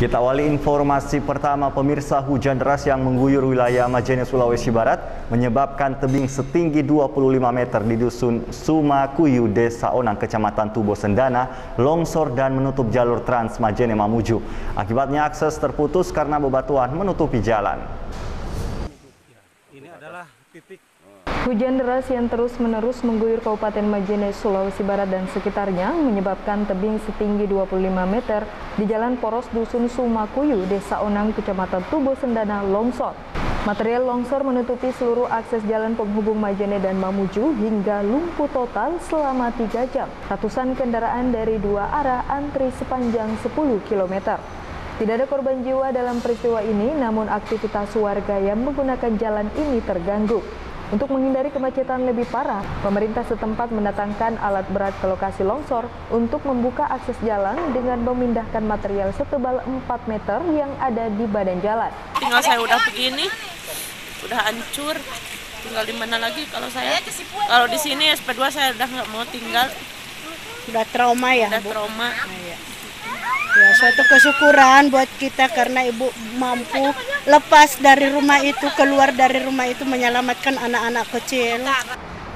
Kita awali informasi pertama pemirsa hujan deras yang mengguyur wilayah Majene Sulawesi Barat menyebabkan tebing setinggi 25 meter di dusun Sumakuyu Desa Onang Kecamatan Tubo Sendana longsor dan menutup jalur Trans Majene Mamuju. Akibatnya akses terputus karena bebatuan menutupi jalan. Hujan deras yang terus-menerus mengguyur Kabupaten Majene, Sulawesi Barat dan sekitarnya menyebabkan tebing setinggi 25 meter di Jalan Poros Dusun Sumakuyu, Desa Onang, Kecamatan Tubo Sendana, longsor. Material longsor menutupi seluruh akses jalan penghubung Majene dan Mamuju hingga lumpuh total selama 3 jam. Ratusan kendaraan dari dua arah antri sepanjang 10 km. Tidak ada korban jiwa dalam peristiwa ini, namun aktivitas warga yang menggunakan jalan ini terganggu. Untuk menghindari kemacetan lebih parah, pemerintah setempat mendatangkan alat berat ke lokasi longsor untuk membuka akses jalan dengan memindahkan material setebal 4 meter yang ada di badan jalan. Tinggal saya udah begini, udah hancur. Tinggal di mana lagi kalau saya? Kalau di sini SP2 saya udah nggak mau tinggal, udah trauma ya udah Bu? trauma. ya suatu kesyukuran buat kita karena ibu mampu lepas dari rumah itu keluar dari rumah itu menyelamatkan anak-anak kecil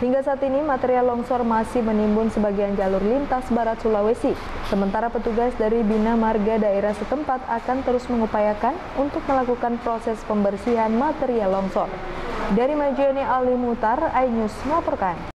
Hingga saat ini material longsor masih menimbun sebagian jalur lintas barat Sulawesi. Sementara petugas dari Bina Marga daerah setempat akan terus mengupayakan untuk melakukan proses pembersihan material longsor. Dari Majene Ali Mutar, iNews melaporkan.